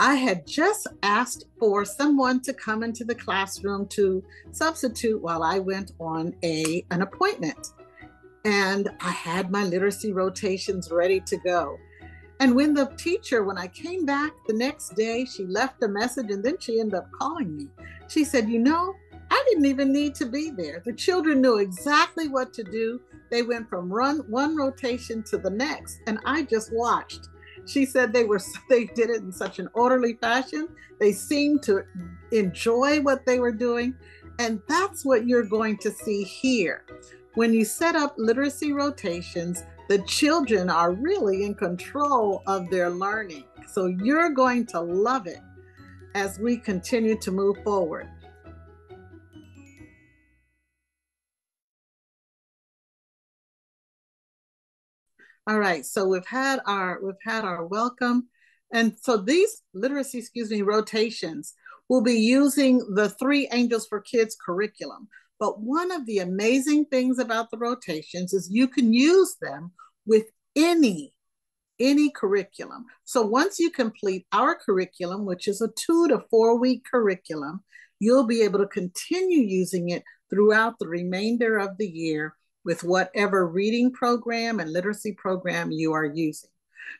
I had just asked for someone to come into the classroom to substitute while I went on a an appointment. And I had my literacy rotations ready to go. And when the teacher, when I came back the next day, she left a message and then she ended up calling me. She said, You know, I didn't even need to be there. The children knew exactly what to do. They went from run one rotation to the next, and I just watched. She said they were they did it in such an orderly fashion. They seemed to enjoy what they were doing, and that's what you're going to see here. When you set up literacy rotations, the children are really in control of their learning. So you're going to love it as we continue to move forward. All right, so we've had our we've had our welcome. And so these literacy, excuse me, rotations will be using the Three Angels for Kids curriculum. But one of the amazing things about the rotations is you can use them with any any curriculum. So once you complete our curriculum, which is a 2 to 4 week curriculum, you'll be able to continue using it throughout the remainder of the year with whatever reading program and literacy program you are using.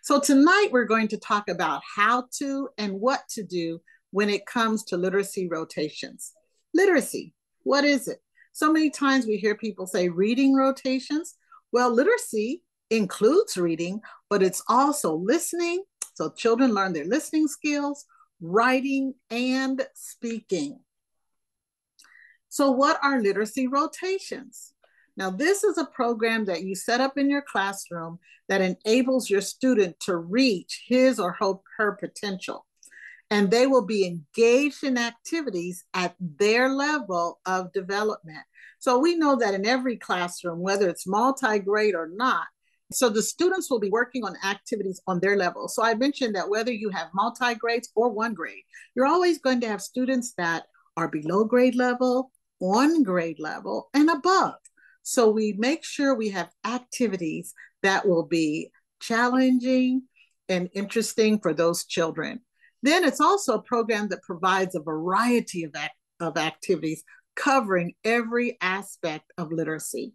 So tonight we're going to talk about how to and what to do when it comes to literacy rotations. Literacy, what is it? So many times we hear people say reading rotations. Well, literacy includes reading, but it's also listening. So children learn their listening skills, writing, and speaking. So, what are literacy rotations? Now, this is a program that you set up in your classroom that enables your student to reach his or her potential. And they will be engaged in activities at their level of development. So we know that in every classroom, whether it's multi-grade or not, so the students will be working on activities on their level. So I mentioned that whether you have multi-grades or one grade, you're always going to have students that are below grade level, on grade level, and above. So we make sure we have activities that will be challenging and interesting for those children. Then it's also a program that provides a variety of, act- of activities covering every aspect of literacy.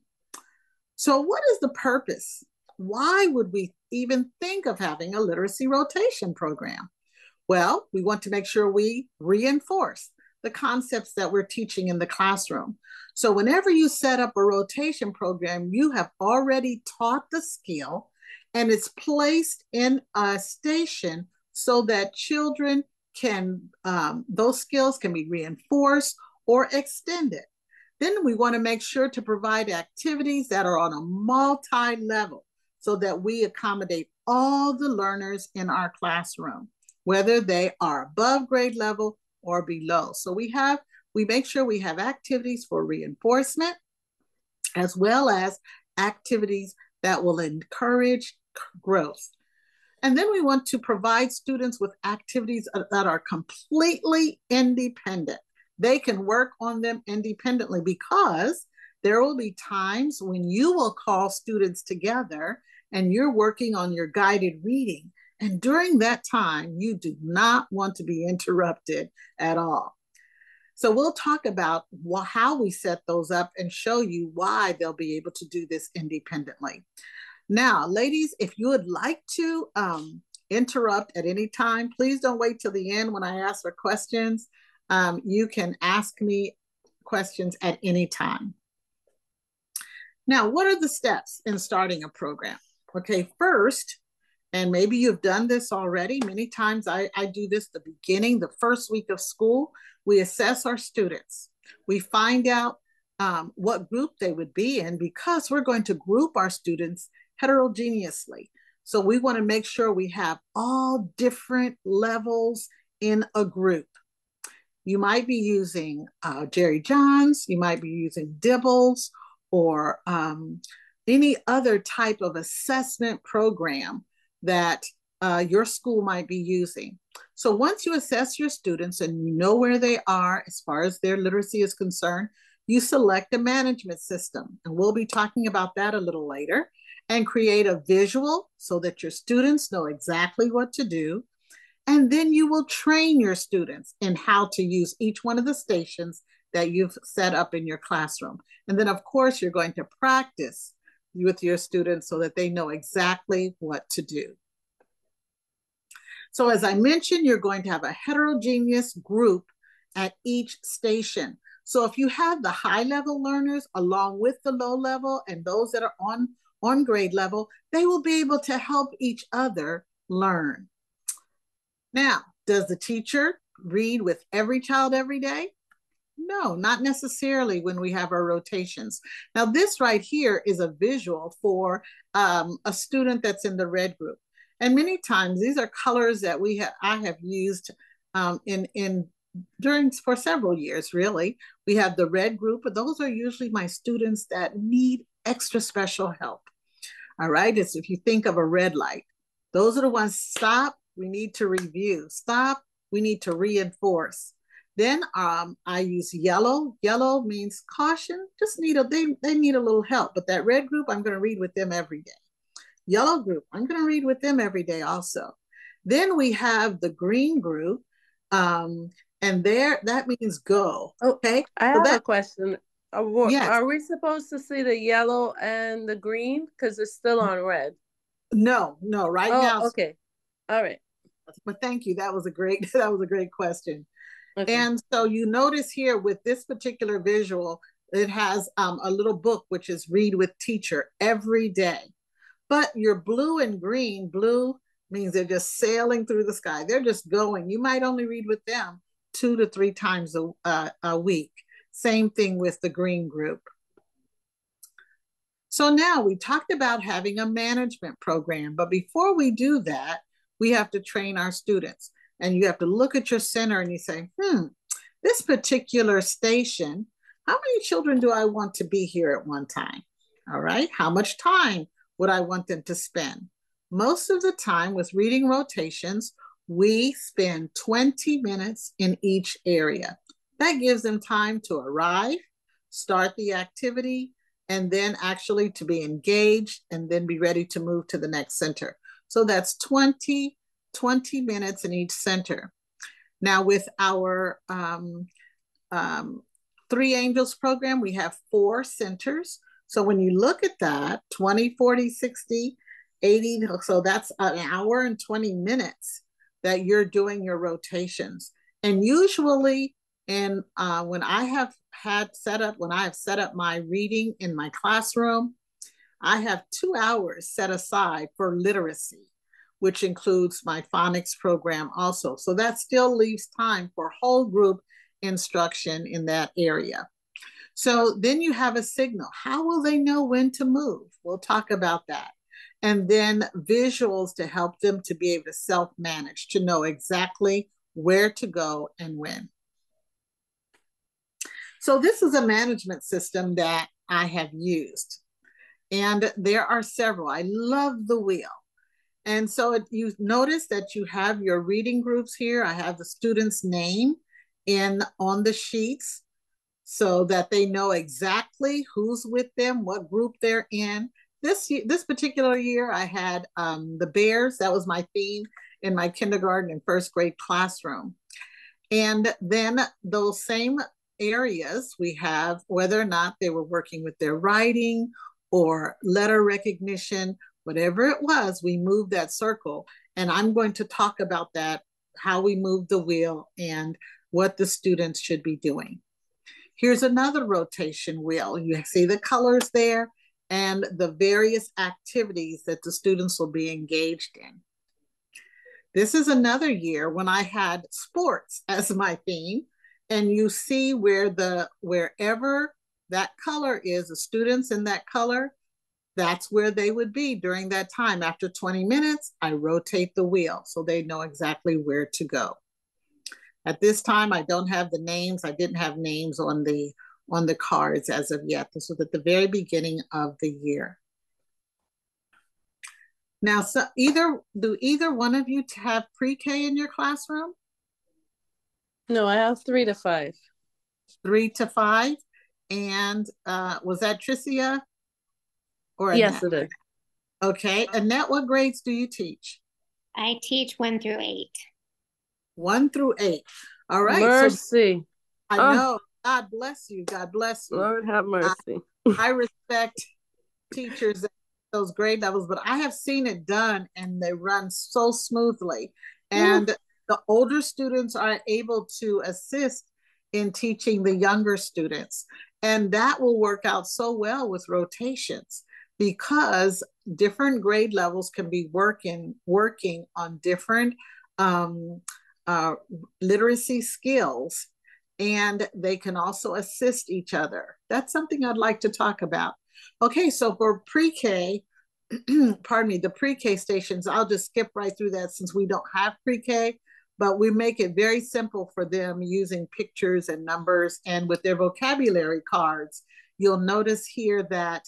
So, what is the purpose? Why would we even think of having a literacy rotation program? Well, we want to make sure we reinforce the concepts that we're teaching in the classroom. So whenever you set up a rotation program, you have already taught the skill and it's placed in a station so that children can, um, those skills can be reinforced or extended. Then we want to make sure to provide activities that are on a multi-level so that we accommodate all the learners in our classroom, whether they are above grade level or below. So we have we make sure we have activities for reinforcement as well as activities that will encourage growth. And then we want to provide students with activities that are completely independent. They can work on them independently because there will be times when you will call students together and you're working on your guided reading. And during that time, you do not want to be interrupted at all. So we'll talk about how we set those up and show you why they'll be able to do this independently. Now, ladies, if you would like to um, interrupt at any time, please don't wait till the end when I ask for questions. Um, you can ask me questions at any time. Now, what are the steps in starting a program? Okay, first, and maybe you've done this already. Many times I, I do this the beginning, the first week of school. We assess our students. We find out um, what group they would be in because we're going to group our students heterogeneously. So we want to make sure we have all different levels in a group. You might be using uh, Jerry Johns, you might be using DIBELS, or um, any other type of assessment program that uh, your school might be using. So once you assess your students and you know where they are as far as their literacy is concerned, you select a management system. And we'll be talking about that a little later and create a visual so that your students know exactly what to do. And then you will train your students in how to use each one of the stations that you've set up in your classroom. And then, of course, you're going to practice with your students so that they know exactly what to do. So as I mentioned, you're going to have a heterogeneous group at each station. So if you have the high level learners along with the low level and those that are on, on grade level, they will be able to help each other learn. Now, does the teacher read with every child every day? No, not necessarily when we have our rotations. Now, this right here is a visual for um, a student that's in the red group. And many times these are colors that we have I have used um, in in during for several years really. We have the red group, but those are usually my students that need extra special help. All right, it's if you think of a red light, those are the ones stop, we need to review. Stop, we need to reinforce. Then um, I use yellow. Yellow means caution, just need a, they, they need a little help. But that red group, I'm gonna read with them every day. Yellow group, I'm going to read with them every day also. Then we have the green group, um, and there that means go. Oh, okay, I have that, a question. Are, yes. are we supposed to see the yellow and the green because it's still on red? No, no, right oh, now. Okay, all right. But thank you. That was a great. That was a great question. Okay. And so you notice here with this particular visual, it has um, a little book which is read with teacher every day. But your blue and green, blue means they're just sailing through the sky. They're just going. You might only read with them two to three times a, uh, a week. Same thing with the green group. So now we talked about having a management program, but before we do that, we have to train our students. And you have to look at your center and you say, hmm, this particular station, how many children do I want to be here at one time? All right, how much time would I want them to spend. Most of the time with reading rotations, we spend 20 minutes in each area. That gives them time to arrive, start the activity, and then actually to be engaged and then be ready to move to the next center. So that's 20, 20 minutes in each center. Now with our um, um, Three Angels program, we have four centers. So when you look at that 20, 40, 60, 80, so that's an hour and 20 minutes that you're doing your rotations. And usually, and uh, when I have had set up, when I have set up my reading in my classroom, I have two hours set aside for literacy, which includes my phonics program also. So that still leaves time for whole group instruction in that area. So then you have a signal. How will they know when to move? We'll talk about that. And then visuals to help them to be able to self manage, to know exactly where to go and when. So, this is a management system that I have used. And there are several. I love the wheel. And so it, you notice that you have your reading groups here. I have the student's name in on the sheets so that they know exactly who's with them, what group they're in. This this particular year, I had um, the bears. That was my theme in my kindergarten and first grade classroom. And then those same areas, we have whether or not they were working with their writing or letter recognition, whatever it was, we moved that circle. And I'm going to talk about that, how we move the wheel and what the students should be doing. Here's another rotation wheel. You see the colors there and the various activities that the students will be engaged in. This is another year when I had sports as my theme. And you see where the wherever that color is, the students in that color, that's where they would be during that time. After 20 minutes, I rotate the wheel so they know exactly where to go. At this time, I don't have the names. I didn't have names on the on the cards as of yet. This was at the very beginning of the year. Now, so either do either one of you have pre-K in your classroom? No, I have three to five. Three to five, and uh, was that Tricia? Or yes, Annette? it is. Okay, Annette, what grades do you teach? I teach one through eight. One through eight. All right. Mercy. So, I oh. know. God bless you. God bless you. Lord have mercy. I, I respect teachers at those grade levels, but I have seen it done and they run so smoothly. And Ooh. the older students are able to assist in teaching the younger students. And that will work out so well with rotations because different grade levels can be working working on different um, uh, literacy skills and they can also assist each other. That's something I'd like to talk about. Okay, so for pre-K, pardon me, the pre-K stations, I'll just skip right through that since we don't have pre-K, but we make it very simple for them using pictures and numbers and with their vocabulary cards. You'll notice here that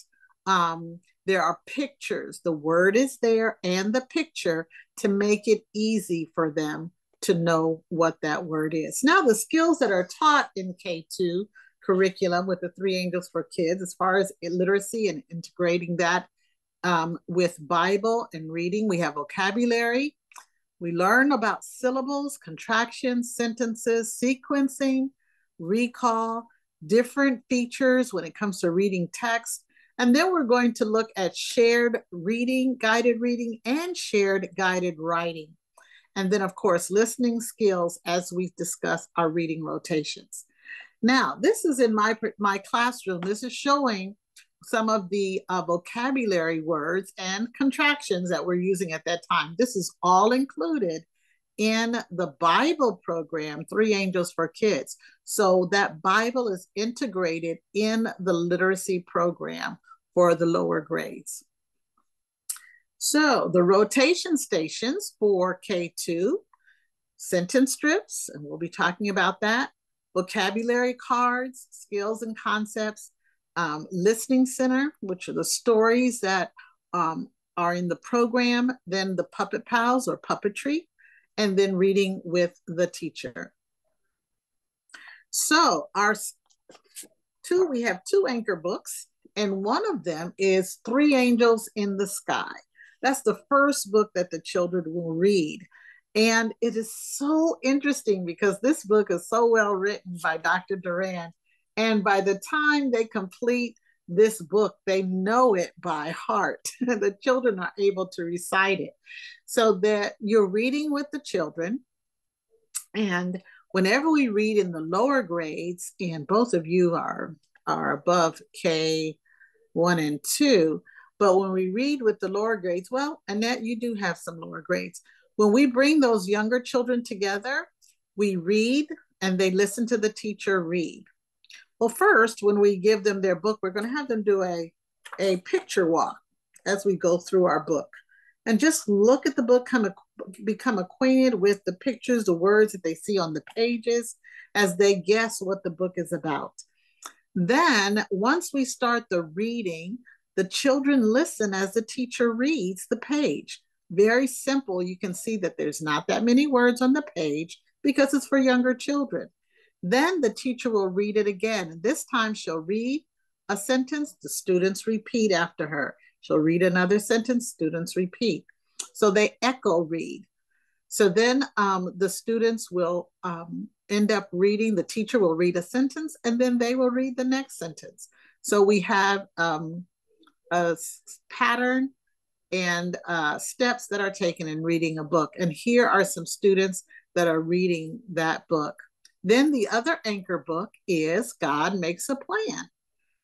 um, there are pictures. The word is there and the picture to make it easy for them to know what that word is. Now, the skills that are taught in K2 curriculum with the three angels for kids, as far as literacy and integrating that um, with Bible and reading, we have vocabulary. We learn about syllables, contractions, sentences, sequencing, recall, different features when it comes to reading text. And then we're going to look at shared reading, guided reading, and shared guided writing. And then, of course, listening skills as we discuss our reading rotations. Now, this is in my, my classroom. This is showing some of the uh, vocabulary words and contractions that we're using at that time. This is all included in the Bible program, Three Angels for Kids. So that Bible is integrated in the literacy program for the lower grades. So the rotation stations for K2, sentence strips, and we'll be talking about that, vocabulary cards, skills and concepts, um, listening center, which are the stories that um, are in the program, then the puppet pals or puppetry, and then reading with the teacher. So our two, we have two anchor books, and one of them is Three Angels in the Sky. That's the first book that the children will read. And it is so interesting because this book is so well written by Dr. Doran. And by the time they complete this book, they know it by heart. the children are able to recite it. So that you're reading with the children. And whenever we read in the lower grades, and both of you are, are above K1 and 2, but when we read with the lower grades, well, Annette, you do have some lower grades. When we bring those younger children together, we read and they listen to the teacher read. Well, first, when we give them their book, we're going to have them do a, a picture walk as we go through our book and just look at the book, come, become acquainted with the pictures, the words that they see on the pages as they guess what the book is about. Then, once we start the reading, the children listen as the teacher reads the page. Very simple. You can see that there's not that many words on the page because it's for younger children. Then the teacher will read it again. This time she'll read a sentence, the students repeat after her. She'll read another sentence, students repeat. So they echo read. So then um, the students will um, end up reading, the teacher will read a sentence and then they will read the next sentence. So we have um, a pattern and uh, steps that are taken in reading a book. And here are some students that are reading that book. Then the other anchor book is God Makes a Plan.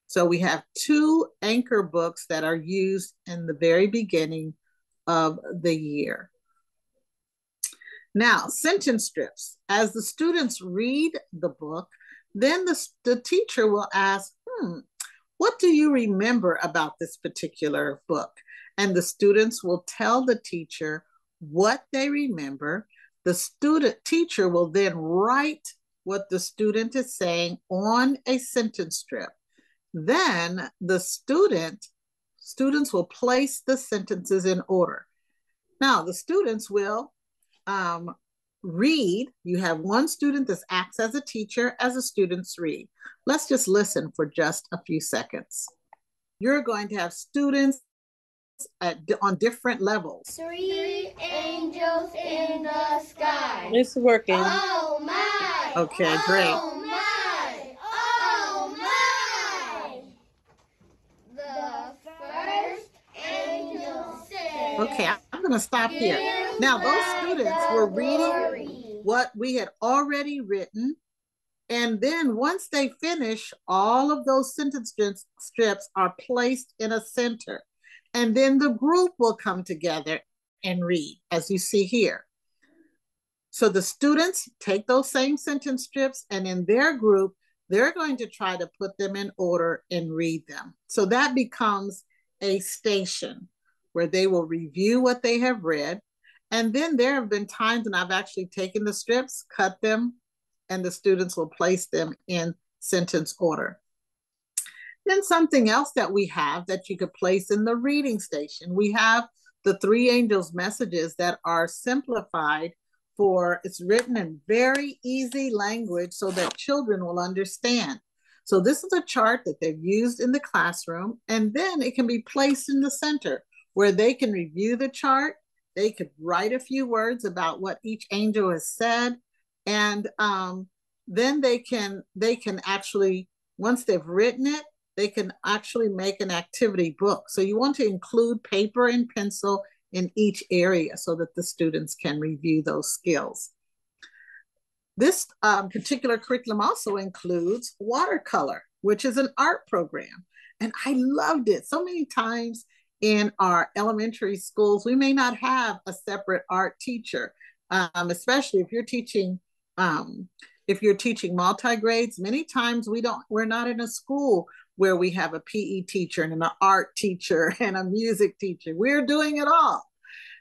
So we have two anchor books that are used in the very beginning of the year. Now, sentence strips. As the students read the book, then the, the teacher will ask, hmm, what do you remember about this particular book? And the students will tell the teacher what they remember. The student teacher will then write what the student is saying on a sentence strip. Then the student students will place the sentences in order. Now the students will um, read. You have one student that acts as a teacher as the students read. Let's just listen for just a few seconds. You're going to have students at, on different levels. Three angels in the sky. It's working. Oh my. Okay, great. Oh my. Oh my. The first angel said. Okay, I'm going to stop here. Now, those students were reading what we had already written. And then once they finish, all of those sentence strips are placed in a center. And then the group will come together and read, as you see here. So the students take those same sentence strips, and in their group, they're going to try to put them in order and read them. So that becomes a station where they will review what they have read. And then there have been times when I've actually taken the strips, cut them, and the students will place them in sentence order. Then something else that we have that you could place in the reading station. We have the three angels messages that are simplified for it's written in very easy language so that children will understand. So this is a chart that they've used in the classroom and then it can be placed in the center where they can review the chart. They could write a few words about what each angel has said and um, then they can they can actually once they've written it they can actually make an activity book. So you want to include paper and pencil in each area so that the students can review those skills. This um, particular curriculum also includes watercolor, which is an art program. And I loved it so many times in our elementary schools. We may not have a separate art teacher, um, especially if you're teaching um, if you're teaching multi-grades many times we don't we're not in a school where we have a PE teacher and an art teacher and a music teacher. We're doing it all.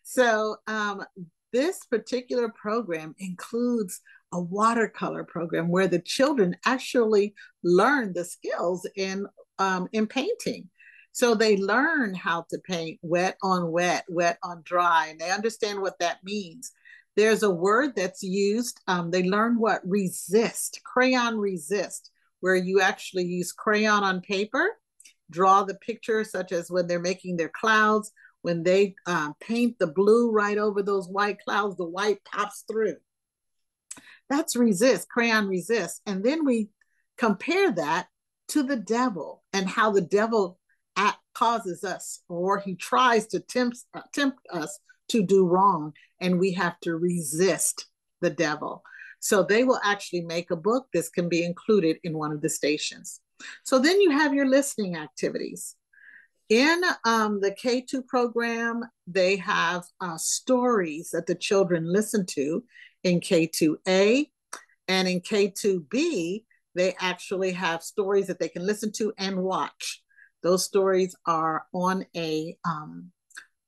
So um, this particular program includes a watercolor program where the children actually learn the skills in um, in painting. So they learn how to paint wet on wet, wet on dry, and they understand what that means. There's a word that's used. Um, they learn what resist, crayon resist where you actually use crayon on paper, draw the picture, such as when they're making their clouds, when they uh, paint the blue right over those white clouds, the white pops through. That's resist, crayon resist. And then we compare that to the devil and how the devil causes us or he tries to tempt, uh, tempt us to do wrong. And we have to resist the devil. So they will actually make a book. This can be included in one of the stations. So then you have your listening activities. In um, the K2 program, they have uh, stories that the children listen to in K2A. And in K2B, they actually have stories that they can listen to and watch. Those stories are on a, um,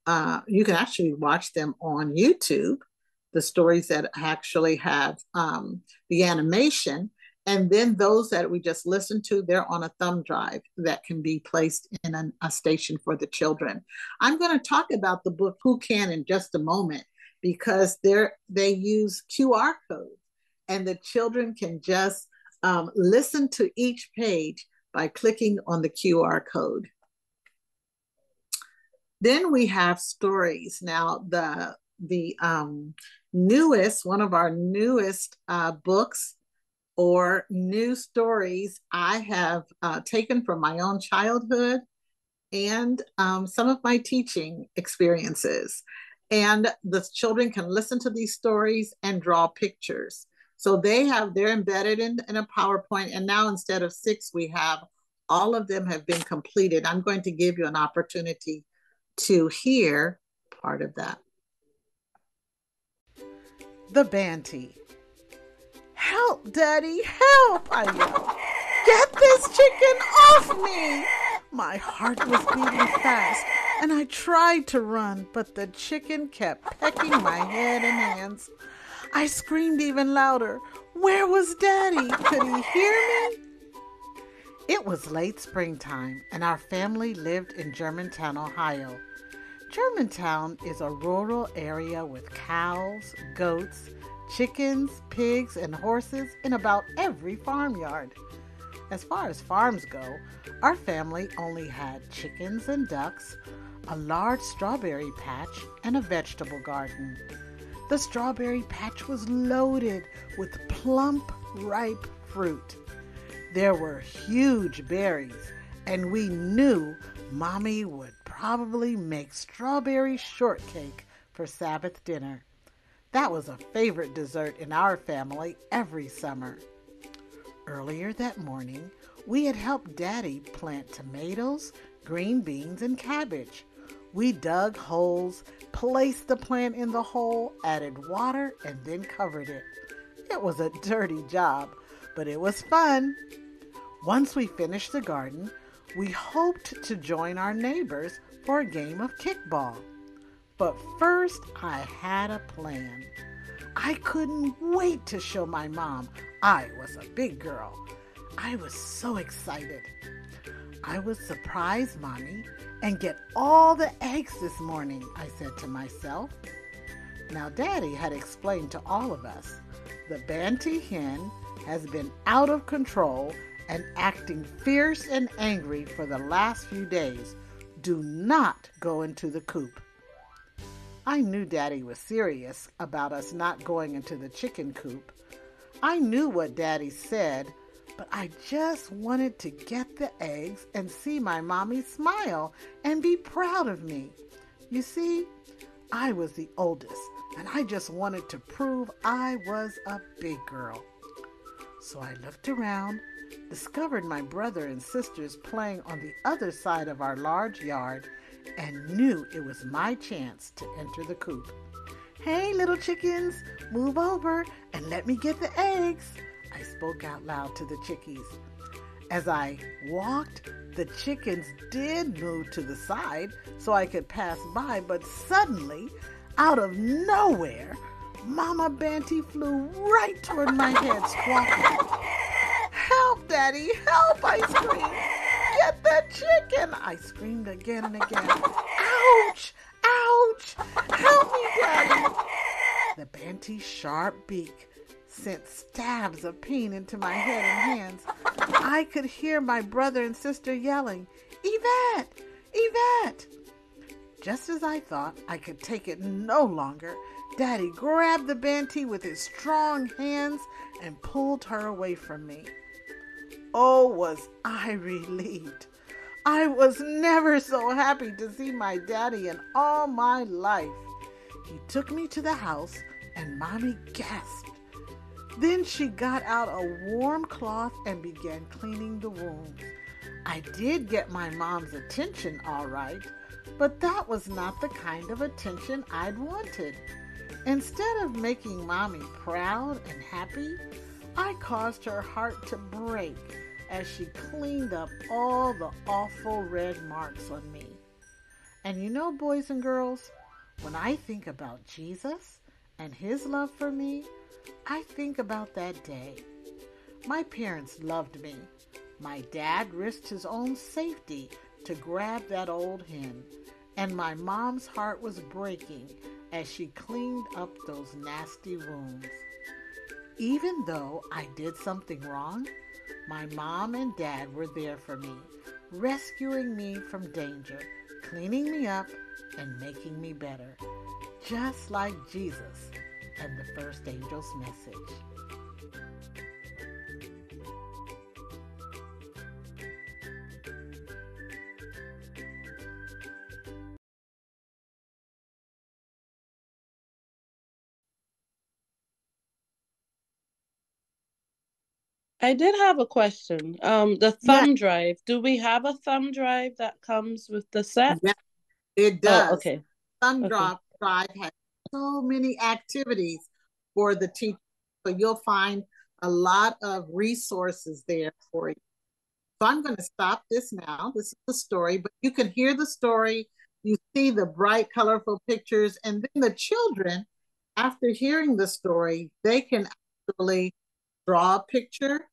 uh, you can actually watch them on YouTube the stories that actually have um, the animation. And then those that we just listened to, they're on a thumb drive that can be placed in an, a station for the children. I'm going to talk about the book Who Can in just a moment because they're, they use QR codes and the children can just um, listen to each page by clicking on the QR code. Then we have stories. Now, the the um, newest, one of our newest uh, books or new stories I have uh, taken from my own childhood and um, some of my teaching experiences. And the children can listen to these stories and draw pictures. So they have, they're embedded in, in a PowerPoint. And now instead of six, we have all of them have been completed. I'm going to give you an opportunity to hear part of that the Banty. Help, Daddy, help! I. Get this chicken off me! My heart was beating fast, and I tried to run, but the chicken kept pecking my head and hands. I screamed even louder. Where was Daddy? Could he hear me? It was late springtime, and our family lived in Germantown, Ohio. Germantown is a rural area with cows, goats, chickens, pigs, and horses in about every farmyard. As far as farms go, our family only had chickens and ducks, a large strawberry patch, and a vegetable garden. The strawberry patch was loaded with plump, ripe fruit. There were huge berries, and we knew Mommy would probably make strawberry shortcake for Sabbath dinner. That was a favorite dessert in our family every summer. Earlier that morning, we had helped Daddy plant tomatoes, green beans, and cabbage. We dug holes, placed the plant in the hole, added water, and then covered it. It was a dirty job, but it was fun. Once we finished the garden, we hoped to join our neighbors for a game of kickball. But first, I had a plan. I couldn't wait to show my mom I was a big girl. I was so excited. I would surprise mommy and get all the eggs this morning, I said to myself. Now, Daddy had explained to all of us the Banty hen has been out of control and acting fierce and angry for the last few days. Do not go into the coop. I knew Daddy was serious about us not going into the chicken coop, I knew what Daddy said, but I just wanted to get the eggs and see my mommy smile and be proud of me. You see, I was the oldest, and I just wanted to prove I was a big girl. So I looked around, discovered my brother and sisters playing on the other side of our large yard, and knew it was my chance to enter the coop. Hey, little chickens, move over and let me get the eggs, I spoke out loud to the chickies. As I walked, the chickens did move to the side so I could pass by, but suddenly, out of nowhere, Mama Banty flew right toward my head, squawking. Help, Daddy, help, I screamed. Get that chicken, I screamed again and again. Ouch, ouch, help me, Daddy. The Banty's sharp beak sent stabs of pain into my head and hands. I could hear my brother and sister yelling, Yvette! Yvette! Just as I thought I could take it no longer, Daddy grabbed the Banty with his strong hands and pulled her away from me. Oh, was I relieved! I was never so happy to see my daddy in all my life. He took me to the house, and Mommy gasped. Then she got out a warm cloth and began cleaning the wounds. I did get my mom's attention all right, but that was not the kind of attention I'd wanted. Instead of making Mommy proud and happy, I caused her heart to break as she cleaned up all the awful red marks on me. And you know, boys and girls, when I think about Jesus and his love for me, I think about that day. My parents loved me. My dad risked his own safety to grab that old hen, and my mom's heart was breaking as she cleaned up those nasty wounds. Even though I did something wrong, my mom and dad were there for me, rescuing me from danger, cleaning me up, and making me better, just like Jesus and the first angel's message. I did have a question. Um, the thumb yeah. drive. Do we have a thumb drive that comes with the set? Yeah, it oh, does. Oh, okay. Thumb okay. drive has so many activities for the teacher. So you'll find a lot of resources there for you. So I'm going to stop this now. This is the story, but you can hear the story. You see the bright, colorful pictures, and then the children, after hearing the story, they can actually draw a picture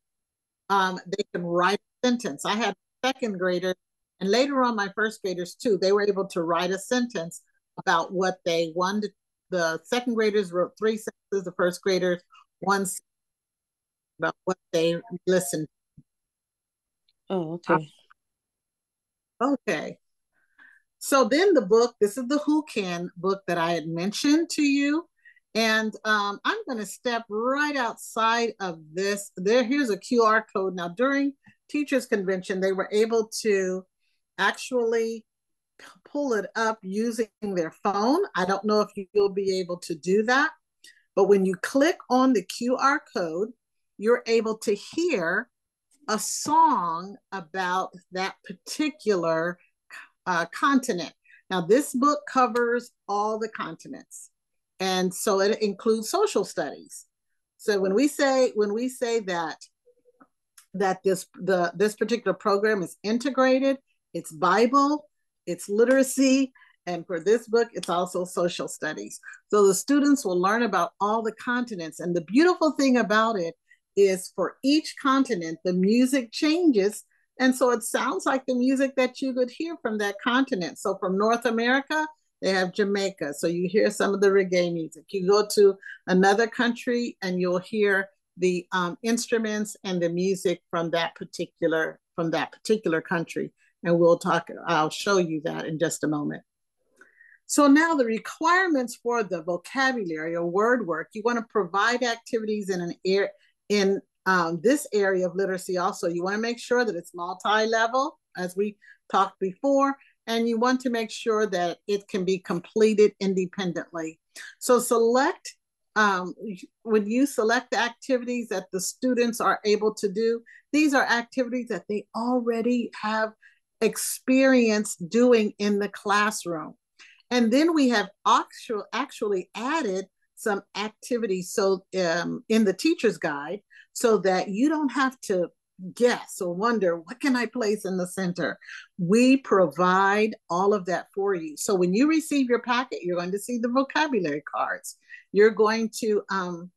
um, they can write a sentence. I had second graders, and later on, my first graders too. They were able to write a sentence about what they wanted. The second graders wrote three sentences. The first graders one about what they listened. Oh, okay. Okay. So then the book, this is the Who Can book that I had mentioned to you. And um, I'm going to step right outside of this. There, here's a QR code. Now, during Teachers Convention, they were able to actually pull it up using their phone. I don't know if you'll be able to do that, but when you click on the QR code, you're able to hear a song about that particular uh, continent. Now, this book covers all the continents, and so it includes social studies. So when we say when we say that that this the this particular program is integrated, it's Bible, it's literacy, and for this book, it's also social studies. So the students will learn about all the continents. And the beautiful thing about it is for each continent, the music changes. And so it sounds like the music that you could hear from that continent. So from North America, they have Jamaica. So you hear some of the reggae music. You go to another country and you'll hear the um, instruments and the music from that particular from that particular country. And we'll talk, I'll show you that in just a moment. So now the requirements for the vocabulary or word work, you want to provide activities in an air in um, this area of literacy also. You want to make sure that it's multi-level, as we talked before, and you want to make sure that it can be completed independently. So select, um, when you select the activities that the students are able to do, these are activities that they already have experience doing in the classroom. And then we have actual, actually added some activities so um, in the teacher's guide so that you don't have to guess or wonder what can I place in the center. We provide all of that for you. So when you receive your packet, you're going to see the vocabulary cards. You're going to um,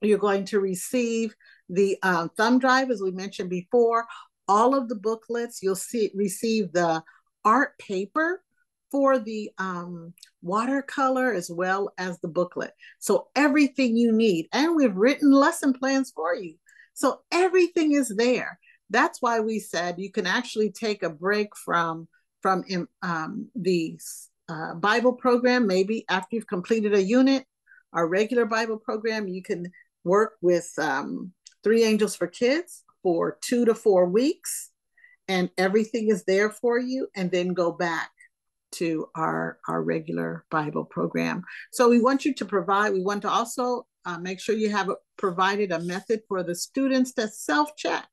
you're going to receive the um, thumb drive, as we mentioned before, all of the booklets. You'll see receive the art paper for the um, watercolor as well as the booklet. So everything you need, and we've written lesson plans for you. So everything is there. That's why we said you can actually take a break from from um, the uh, Bible program. Maybe after you've completed a unit, our regular Bible program, you can work with um, Three Angels for Kids for two to four weeks, and everything is there for you, and then go back to our, our regular Bible program. So we want you to provide, we want to also uh, make sure you have provided a method for the students to self-check.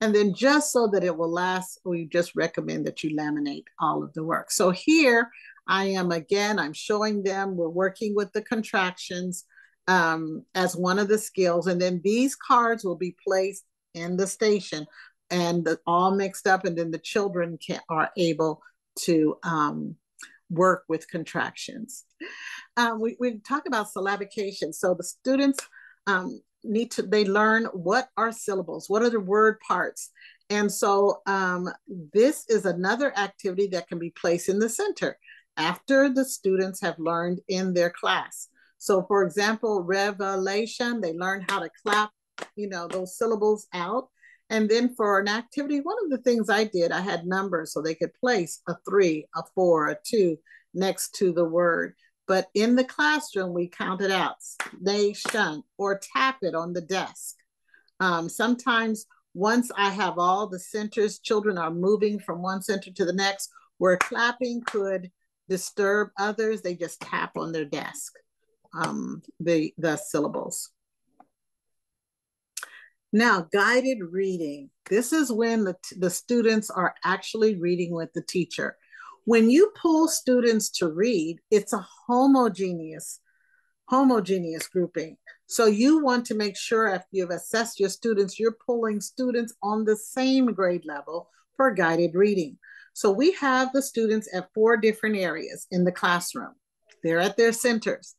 And then just so that it will last, we just recommend that you laminate all of the work. So here I am again, I'm showing them, we're working with the contractions um, as one of the skills. And then these cards will be placed in the station and the, all mixed up. And then the children can, are able to um, work with contractions. Um, we, we talk about syllabication. So the students um, need to, they learn what are syllables, what are the word parts. And so um, this is another activity that can be placed in the center after the students have learned in their class. So for example, revelation, they learn how to clap, you know, those syllables out. And then for an activity, one of the things I did, I had numbers so they could place a three, a four, a two next to the word. But in the classroom, we counted out they nation or tap it on the desk. Um, sometimes once I have all the centers, children are moving from one center to the next, where clapping could disturb others, they just tap on their desk um, the, the syllables. Now, guided reading. This is when the, the students are actually reading with the teacher. When you pull students to read, it's a homogeneous, homogeneous grouping. So you want to make sure after you've assessed your students, you're pulling students on the same grade level for guided reading. So we have the students at four different areas in the classroom. They're at their centers.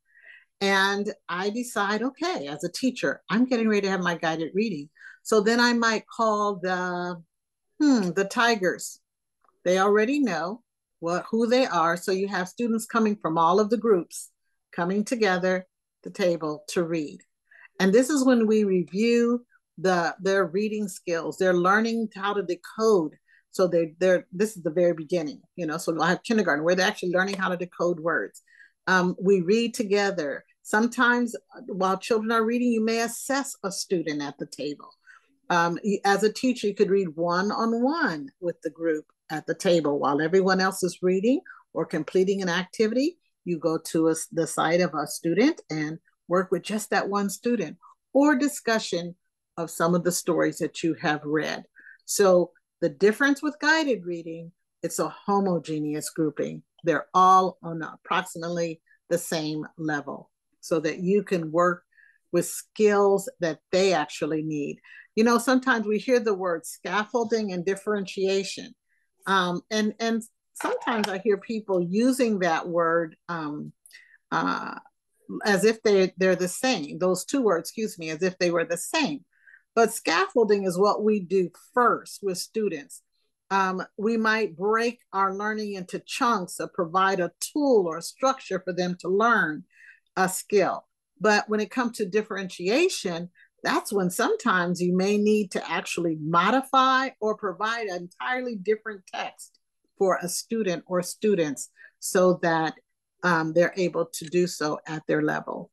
And I decide, okay, as a teacher, I'm getting ready to have my guided reading. So then I might call the, hmm, the Tigers. They already know what who they are. So you have students coming from all of the groups coming together the table to read. And this is when we review the their reading skills. They're learning how to decode So they they're this is the very beginning, you know. So we'll have kindergarten where they're actually learning how to decode words. Um, we read together. Sometimes while children are reading, you may assess a student at the table. Um, as a teacher, you could read one on one with the group at the table while everyone else is reading or completing an activity. You go to a, the side of a student and work with just that one student or discussion of some of the stories that you have read. So the difference with guided reading, it's a homogeneous grouping. They're all on approximately the same level so that you can work with skills that they actually need. You know, sometimes we hear the word scaffolding and differentiation. Um, and, and sometimes I hear people using that word um, uh, as if they, they're the same, those two words, excuse me, as if they were the same. But scaffolding is what we do first with students. Um, we might break our learning into chunks or provide a tool or a structure for them to learn a skill. But when it comes to differentiation, that's when sometimes you may need to actually modify or provide an entirely different text for a student or students so that um, they're able to do so at their level.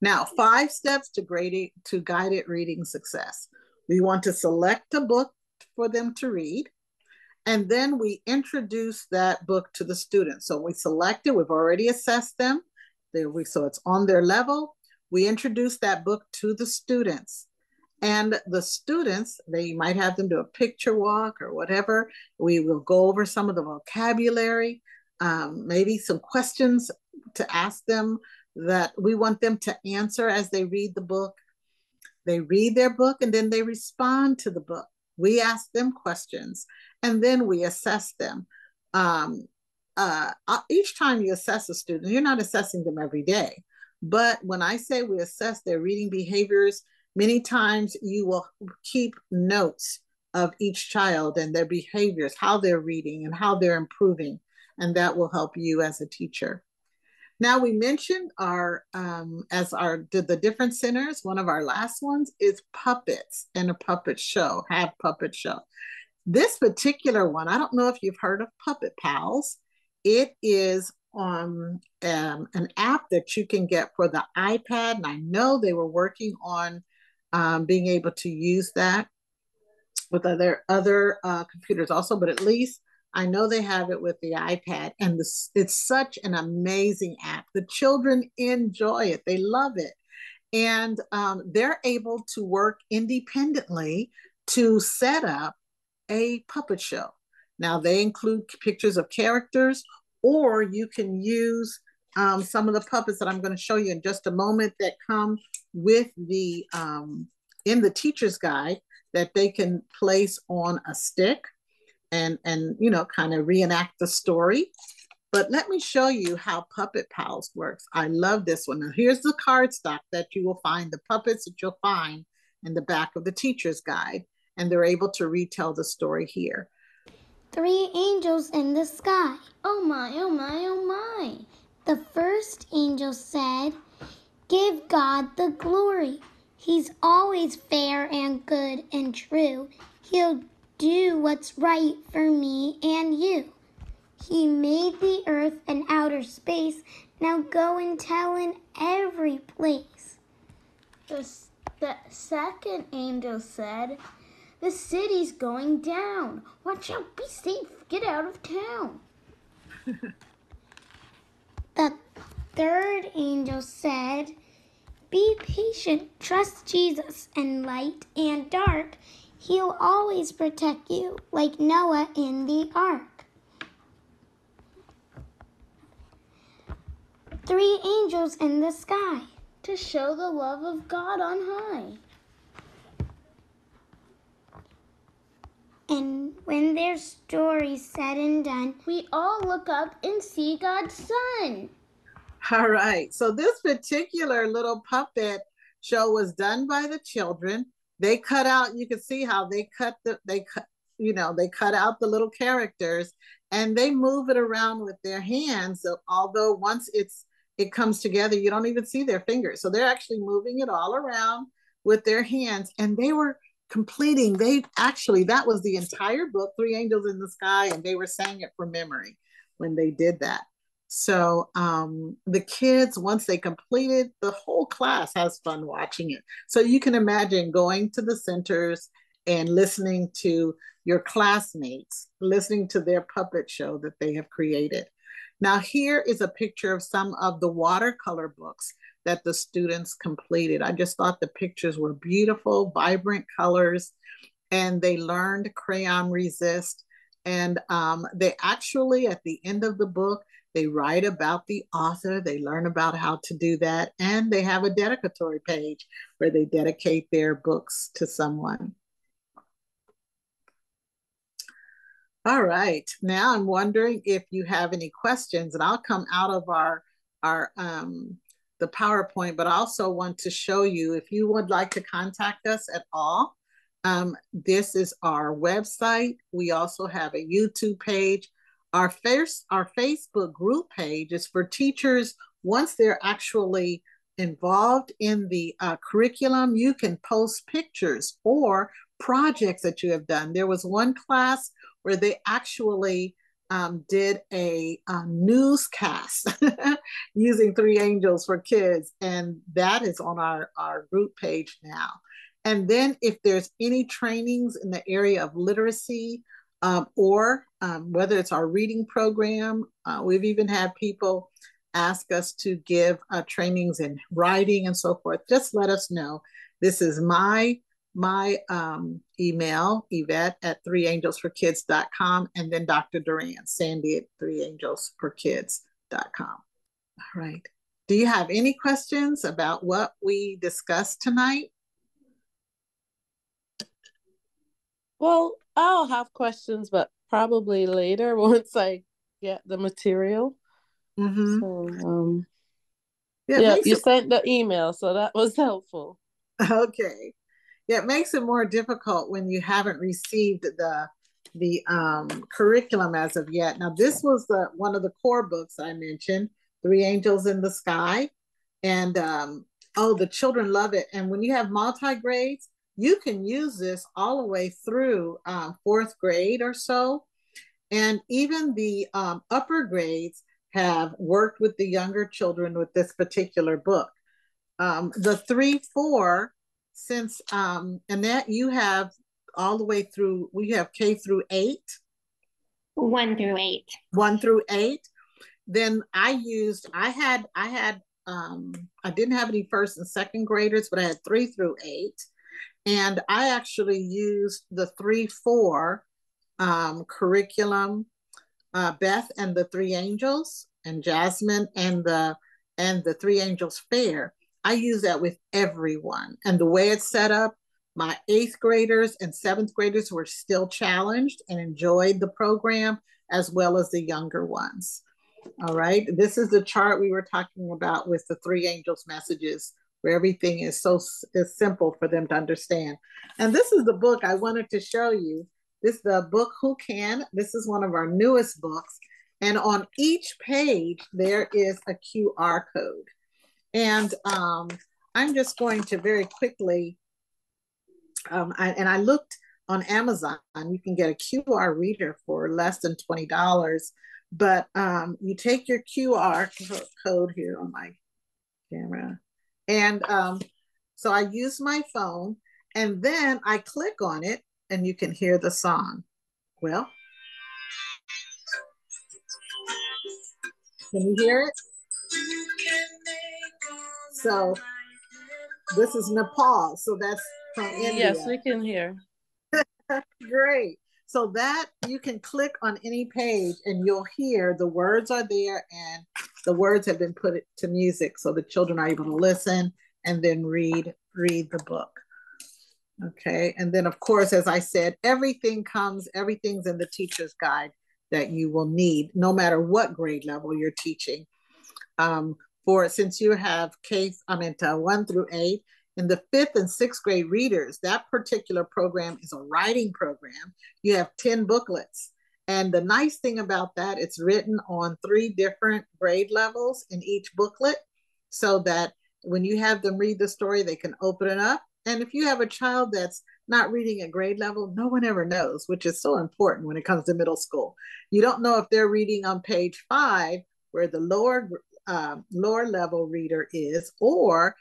Now, five steps to grading to guided reading success. We want to select a book for them to read, and then we introduce that book to the students. So we select it, we've already assessed them, there we, so it's on their level. We introduce that book to the students. And the students, they might have them do a picture walk or whatever. We will go over some of the vocabulary, um, maybe some questions to ask them that we want them to answer as they read the book. They read their book and then they respond to the book. We ask them questions and then we assess them. Um, uh, each time you assess a student, you're not assessing them every day. But when I say we assess their reading behaviors, many times you will keep notes of each child and their behaviors, how they're reading and how they're improving. And that will help you as a teacher. Now we mentioned our um, as our did the different centers. One of our last ones is puppets and a puppet show. Have puppet show. This particular one, I don't know if you've heard of Puppet Pals. It is on um, an app that you can get for the iPad, and I know they were working on um, being able to use that with other other uh, computers also. But at least I know they have it with the iPad, and this, it's such an amazing app. The children enjoy it, they love it. And um, they're able to work independently to set up a puppet show. Now, they include pictures of characters, or you can use um, some of the puppets that I'm going to show you in just a moment that come with the um, in the teacher's guide that they can place on a stick and and you know kind of reenact the story. But let me show you how puppet pals works. I love this one. Now here's the cardstock that you will find the puppets that you'll find in the back of the teacher's guide and they're able to retell the story here three angels in the sky oh my oh my oh my the first angel said give god the glory he's always fair and good and true he'll do what's right for me and you. He made the earth and outer space. Now go and tell in every place. The, the second angel said, The city's going down. Watch out, be safe, get out of town. the third angel said, Be patient, trust Jesus, and light and dark He'll always protect you, like Noah in the ark. Three angels in the sky to show the love of God on high. And when their story's said and done, we all look up and see God's Son. All right. So, this particular little puppet show was done by the children they cut out you can see how they cut the they cut you know they cut out the little characters and they move it around with their hands so although once it's it comes together you don't even see their fingers so they're actually moving it all around with their hands and they were completing, they actually, that was the entire book, Three Angels in the Sky, and they were saying it from memory when they did that. So um, the kids, once they completed, the whole class has fun watching it. So you can imagine going to the centers and listening to your classmates, listening to their puppet show that they have created. Now, here is a picture of some of the watercolor books that the students completed. I just thought the pictures were beautiful, vibrant colors, and they learned crayon resist. And um, they actually, at the end of the book, they write about the author, they learn about how to do that, and they have a dedicatory page where they dedicate their books to someone. All right, now I'm wondering if you have any questions, and I'll come out of our our um, the PowerPoint, but I also want to show you if you would like to contact us at all. Um, this is our website. We also have a YouTube page. Our first, our Facebook group page is for teachers once they're actually involved in the uh, curriculum. You can post pictures or projects that you have done. There was one class where they actually um, did a, a newscast using Three Angels for Kids, and that is on our, our group page now. And then if there's any trainings in the area of literacy, um, or um, whether it's our reading program, uh, we've even had people ask us to give uh, trainings in writing and so forth. Just let us know. This is my my um, email, Yvette at threeangelsforkids.com, and then Dr. Doran, Sandy at threeangelsforkids.com. All right. Do you have any questions about what we discussed tonight? Well, I'll have questions, but probably later once I get the material. Mm-hmm. So, um, yeah, yeah you sent the email, so that was helpful. Okay it makes it more difficult when you haven't received the the um, curriculum as of yet. Now, this was the one of the core books I mentioned, Three Angels in the Sky, and um, oh, the children love it. And when you have multi grades, you can use this all the way through um, fourth grade or so, and even the um, upper grades have worked with the younger children with this particular book. Um, the three four since um and that you have all the way through we have K through eight. One through eight. One through eight. Then I used I had I had um I didn't have any first and second graders, but I had three through eight. And I actually used the three four um curriculum, uh, Beth and the Three Angels and Jasmine and the and the Three Angels Fair I use that with everyone. And the way it's set up, my eighth graders and seventh graders were still challenged and enjoyed the program as well as the younger ones. All right, this is the chart we were talking about with the three angels messages where everything is so is simple for them to understand. And this is the book I wanted to show you. This is the book Who Can. This is one of our newest books. And on each page, there is a QR code. And um, I'm just going to very quickly, um, I, and I looked on Amazon, you can get a QR reader for less than $20. But um, you take your QR code here on my camera. And um, so I use my phone and then I click on it and you can hear the song. Well, can you hear it? So this is Nepal. So that's from India. Yes, we can hear. Great. So that you can click on any page and you'll hear the words are there and the words have been put to music so the children are able to listen and then read read the book. Okay. And then of course, as I said, everything comes, everything's in the teacher's guide that you will need no matter what grade level you're teaching. Um, for since you have case, I mean, to one through eight, in the fifth and sixth grade readers, that particular program is a writing program. You have 10 booklets. And the nice thing about that, it's written on three different grade levels in each booklet so that when you have them read the story, they can open it up. And if you have a child that's not reading at grade level, no one ever knows, which is so important when it comes to middle school. You don't know if they're reading on page five, where the lower uh, lower level reader is, or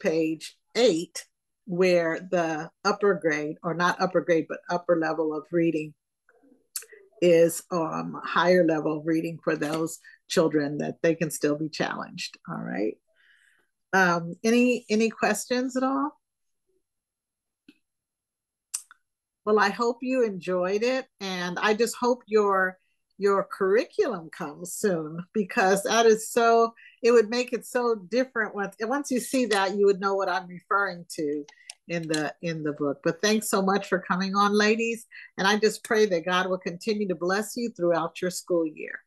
page eight, where the upper grade, or not upper grade, but upper level of reading is um, higher level reading for those children that they can still be challenged. All right. Um, any any questions at all? Well, I hope you enjoyed it, and I just hope your your curriculum comes soon because that is so. It would make it so different once once you see that you would know what I'm referring to in the in the book. But thanks so much for coming on, ladies, and I just pray that God will continue to bless you throughout your school year.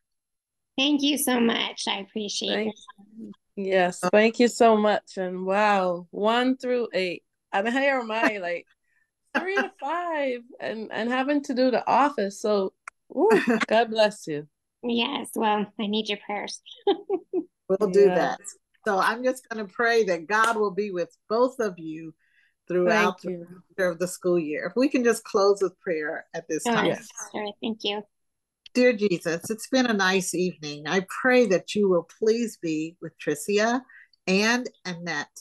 Thank you so much. I appreciate it. Yes, thank you so much. And wow, one through eight. And here am I, like three to five, and and having to do the office. So, ooh, God bless you. Yes, well, I need your prayers. we'll do yeah. that. So I'm just going to pray that God will be with both of you throughout the, of the school year. If we can just close with prayer at this oh, time. Yes, sure. Thank you. Dear Jesus, it's been a nice evening. I pray that you will please be with Tricia and Annette.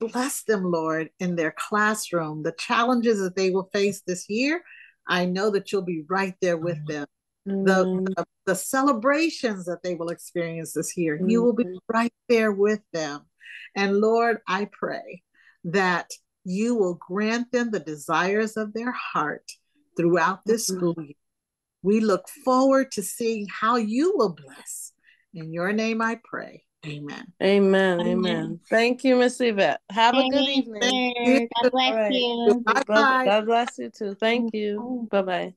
Bless them, Lord, in their classroom, the challenges that they will face this year. I know that you'll be right there with mm. them. Mm. The, the, the celebrations that they will experience this year, you will be mm-hmm. right there with them. And Lord, I pray that you will grant them the desires of their heart throughout this mm-hmm. school year. We look forward to seeing how you will bless. In your name I pray. Amen. Amen. Amen. amen. Thank you, Miss Yvette. Have a good evening. God bless right. you. Bye-bye. God bless you too. Thank you. Bye bye.